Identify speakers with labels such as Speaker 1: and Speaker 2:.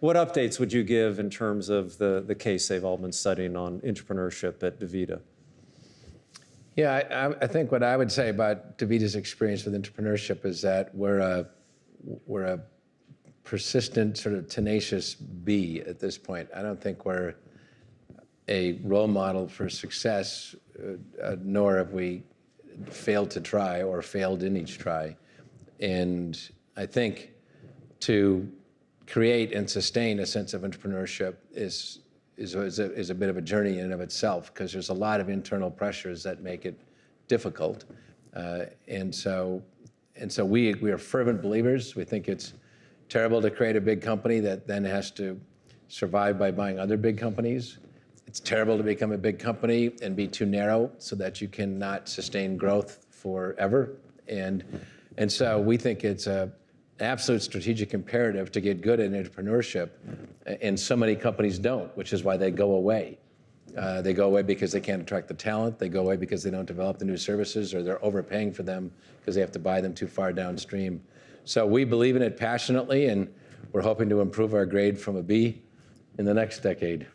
Speaker 1: What updates would you give in terms of the, the case they've all been studying on intrapreneurship at DaVita?
Speaker 2: Yeah, I, I- think what I would say about DaVita's experience with intrapreneurship is that we're a we're a persistent, sort of tenacious bee at this point. I don't think we're a role model for success, uh, uh, nor have we failed to try or failed in each try. And I think to create and sustain a sense of intrapreneurship is is, is, a, is a bit of a journey in and of itself because there's a lot of internal pressures that make it difficult. Uh, and so and so we we are fervent believers. We think it's terrible to create a big company that then has to survive by buying other big companies. It's terrible to become a big company and be too narrow so that you cannot sustain growth forever. And and so we think it's a absolute strategic imperative to get good at intrapreneurship, and so many companies don't, which is why they go away. Uh, they go away because they can't attract the talent. They go away because they don't develop the new services, or they're overpaying for them because they have to buy them too far downstream. So we believe in it passionately, and we're hoping to improve our grade from a B in the next decade.